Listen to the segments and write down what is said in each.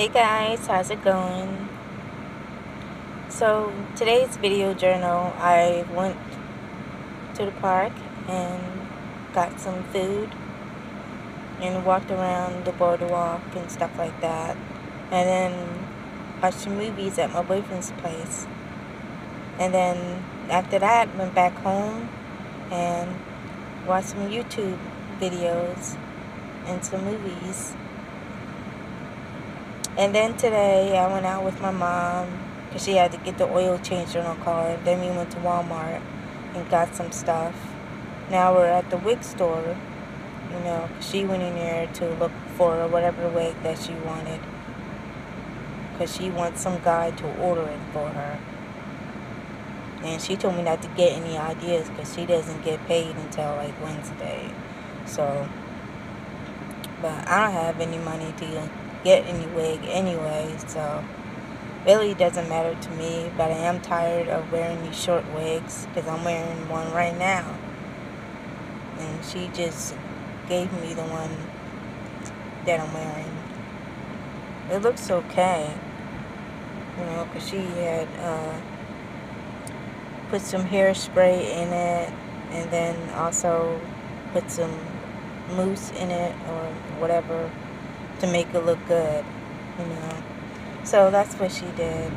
Hey guys, how's it going? So today's video journal, I went to the park and got some food and walked around the boardwalk and stuff like that. And then watched some movies at my boyfriend's place. And then after that, went back home and watched some YouTube videos and some movies. And then today I went out with my mom because she had to get the oil changed on her car. Then we went to Walmart and got some stuff. Now we're at the wig store. You know, she went in there to look for whatever wig that she wanted. Because she wants some guy to order it for her. And she told me not to get any ideas because she doesn't get paid until like Wednesday. So, but I don't have any money to get any wig anyway, so really doesn't matter to me. But I am tired of wearing these short wigs because I'm wearing one right now. And she just gave me the one that I'm wearing. It looks okay, you know, because she had uh, put some hairspray in it and then also put some mousse in it or whatever to make it look good, you know. So that's what she did.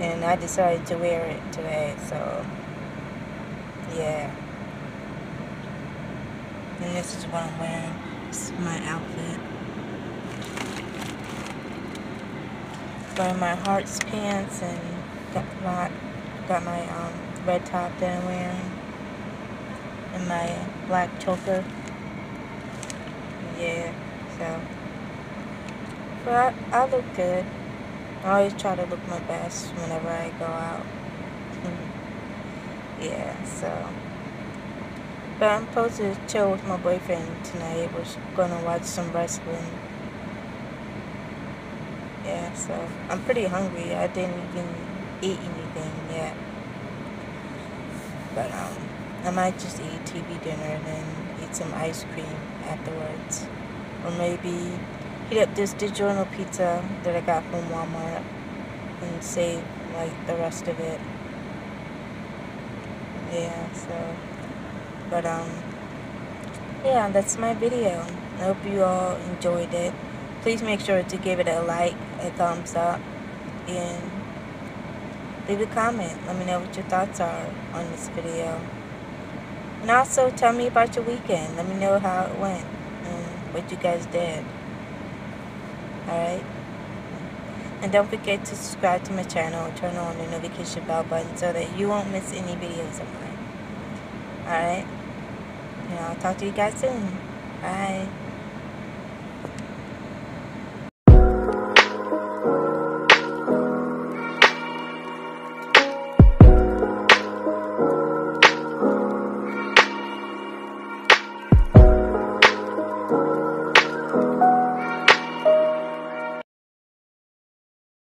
And I decided to wear it today, so yeah. And this is what I'm wearing. This is my outfit. Wearing my hearts pants and got my got my um, red top that I'm wearing. And my black choker. Yeah. So, but I, I look good. I always try to look my best whenever I go out. yeah, so. But I'm supposed to chill with my boyfriend tonight. We're gonna watch some wrestling. Yeah, so I'm pretty hungry. I didn't even eat anything yet. But um, I might just eat TV dinner and then eat some ice cream afterwards or maybe heat up this DiGiorno pizza that I got from Walmart and save like the rest of it. Yeah, so, but um, yeah, that's my video. I hope you all enjoyed it. Please make sure to give it a like, a thumbs up, and leave a comment. Let me know what your thoughts are on this video. And also tell me about your weekend. Let me know how it went and what you guys did. Alright? And don't forget to subscribe to my channel, turn on the notification bell button so that you won't miss any videos of mine. Alright? And I'll talk to you guys soon. Bye.